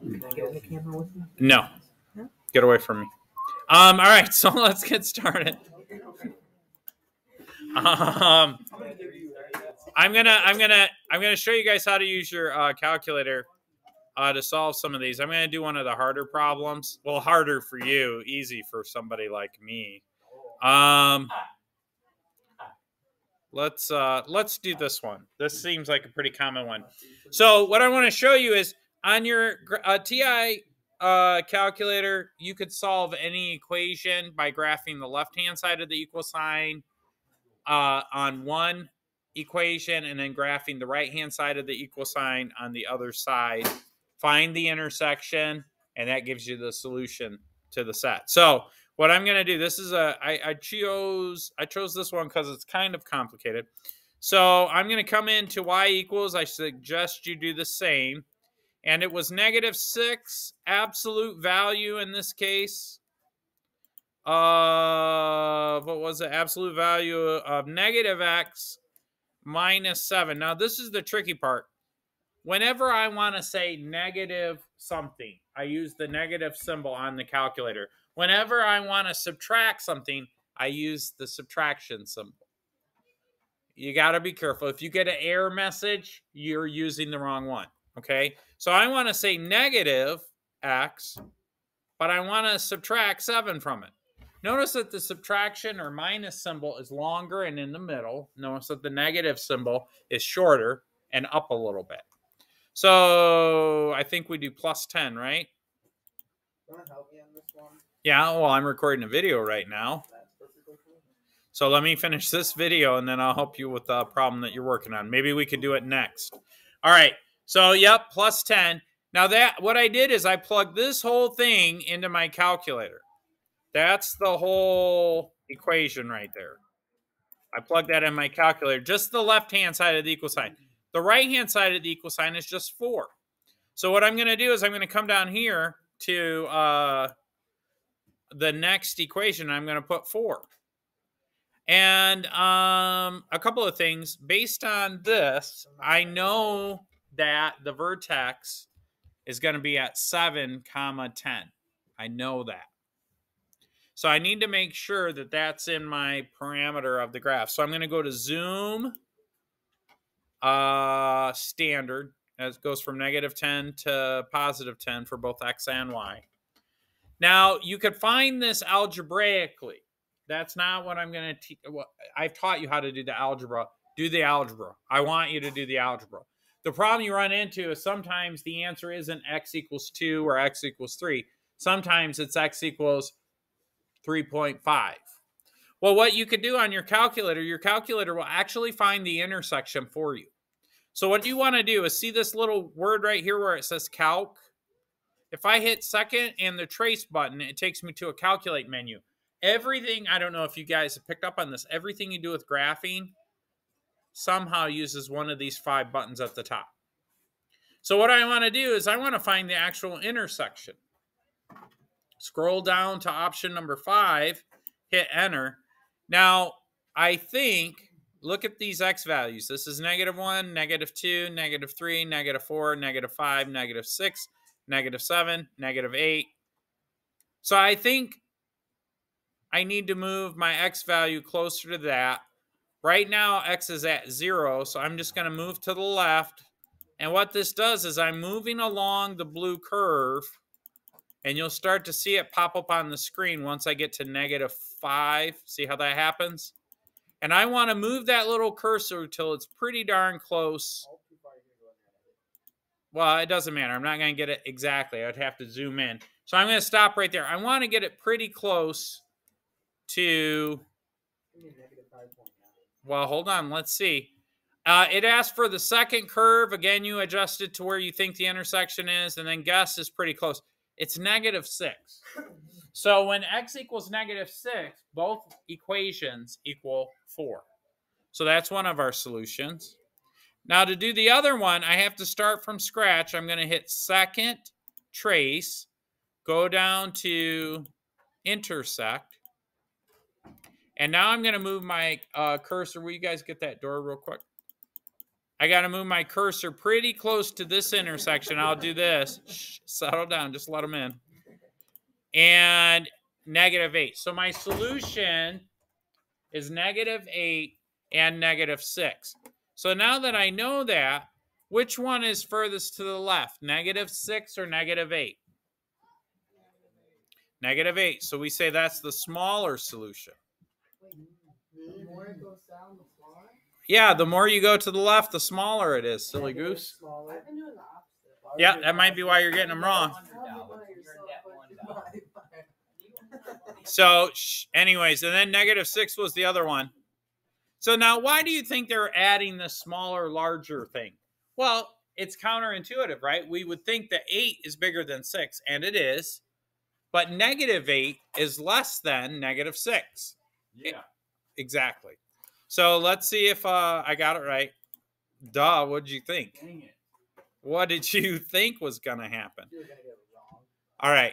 Can I get in the camera with you? No. Get away from me. Um, all right, so let's get started. Um, I'm gonna I'm gonna I'm gonna show you guys how to use your uh, calculator uh, to solve some of these. I'm gonna do one of the harder problems. Well, harder for you, easy for somebody like me. Um, let's uh, let's do this one. This seems like a pretty common one. So what I want to show you is on your uh, TI uh, calculator, you could solve any equation by graphing the left hand side of the equal sign uh, on one equation and then graphing the right hand side of the equal sign on the other side. Find the intersection, and that gives you the solution to the set. So what I'm going to do, this is a I, I chose I chose this one because it's kind of complicated. So I'm going to come into y equals. I suggest you do the same and it was negative six absolute value in this case of what was the absolute value of negative x minus seven. Now, this is the tricky part. Whenever I want to say negative something, I use the negative symbol on the calculator. Whenever I want to subtract something, I use the subtraction symbol. You got to be careful. If you get an error message, you're using the wrong one. Okay. So I want to say negative x, but I want to subtract 7 from it. Notice that the subtraction or minus symbol is longer and in the middle. Notice that the negative symbol is shorter and up a little bit. So I think we do plus 10, right? Want to help me on this one? Yeah, well, I'm recording a video right now. That's perfectly cool. So let me finish this video and then I'll help you with the problem that you're working on. Maybe we could do it next. All right. So, yep, plus 10. Now that what I did is I plugged this whole thing into my calculator. That's the whole equation right there. I plugged that in my calculator, just the left-hand side of the equal sign. The right-hand side of the equal sign is just 4. So what I'm going to do is I'm going to come down here to uh, the next equation. I'm going to put 4. And um, a couple of things. Based on this, I know that the vertex is going to be at 7 comma 10. I know that. So I need to make sure that that's in my parameter of the graph. So I'm going to go to zoom uh, standard. As goes from negative 10 to positive 10 for both x and y. Now, you could find this algebraically. That's not what I'm going to teach. Well, I've taught you how to do the algebra. Do the algebra. I want you to do the algebra. The problem you run into is sometimes the answer isn't x equals 2 or x equals 3. Sometimes it's x equals 3.5. Well, what you could do on your calculator, your calculator will actually find the intersection for you. So what you want to do is see this little word right here where it says calc. If I hit second and the trace button, it takes me to a calculate menu. Everything, I don't know if you guys have picked up on this, everything you do with graphing somehow uses one of these five buttons at the top. So what I want to do is I want to find the actual intersection. Scroll down to option number five, hit enter. Now, I think, look at these x values. This is negative 1, negative 2, negative 3, negative 4, negative 5, negative 6, negative 7, negative 8. So I think I need to move my x value closer to that. Right now, x is at 0, so I'm just going to move to the left. And what this does is I'm moving along the blue curve, and you'll start to see it pop up on the screen once I get to negative 5. See how that happens? And I want to move that little cursor till it's pretty darn close. Well, it doesn't matter. I'm not going to get it exactly. I'd have to zoom in. So I'm going to stop right there. I want to get it pretty close to, negative 5.9. well, hold on. Let's see. Uh, it asked for the second curve. Again, you adjust it to where you think the intersection is, and then guess is pretty close. It's negative 6. So when x equals negative 6, both equations equal 4. So that's one of our solutions. Now to do the other one, I have to start from scratch. I'm going to hit second trace, go down to intersect. And now I'm going to move my uh, cursor. Will you guys get that door real quick? I got to move my cursor pretty close to this intersection. I'll do this. Shh, settle down. Just let them in. And negative 8. So my solution is negative 8 and negative 6. So now that I know that, which one is furthest to the left? Negative 6 or negative 8? Negative 8. So we say that's the smaller solution. The more it goes down, the smaller. Yeah, the more you go to the left, the smaller it is, silly goose. I've been doing the opposite. Yeah, that might be why you're getting them wrong. So, sh- anyways, and then negative six was the other one. So now, why do you think they're adding the smaller, larger thing? Well, it's counterintuitive, right? We would think that eight is bigger than six, and it is, but negative eight is less than negative six. Yeah. Exactly. So let's see if uh, I got it right. Duh, what did you think? Dang it. What did you think was going to happen? You're gonna get it wrong. All right.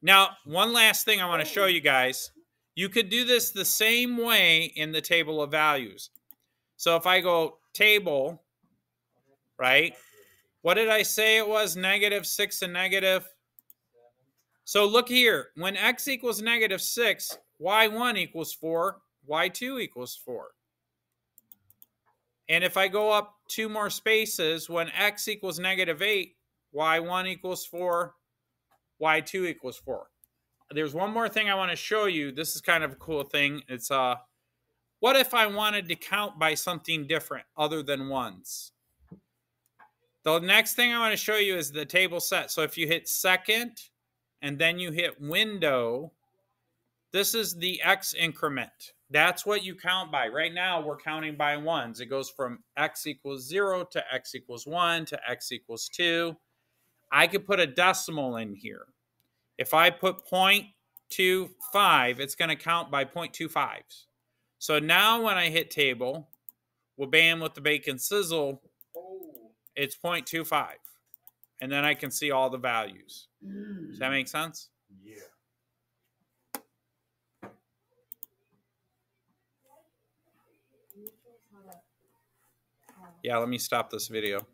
Now, one last thing I want to show you guys. You could do this the same way in the table of values. So if I go table, right? What did I say it was? Negative 6 and negative? So look here. When x equals negative 6, y1 equals 4, y2 equals 4. And if I go up two more spaces, when x equals negative 8, y1 equals 4, y2 equals 4. There's one more thing I want to show you. This is kind of a cool thing. It's uh what if I wanted to count by something different other than ones? The next thing I want to show you is the table set. So if you hit second and then you hit window, this is the x increment. That's what you count by. Right now, we're counting by ones. It goes from x equals 0 to x equals 1 to x equals 2. I could put a decimal in here. If I put 0.25, it's going to count by 0.25s. So now when I hit table, well, bam, with the bacon sizzle, it's 0.25. And then I can see all the values. Does that mm. make sense? Yeah, let me stop this video.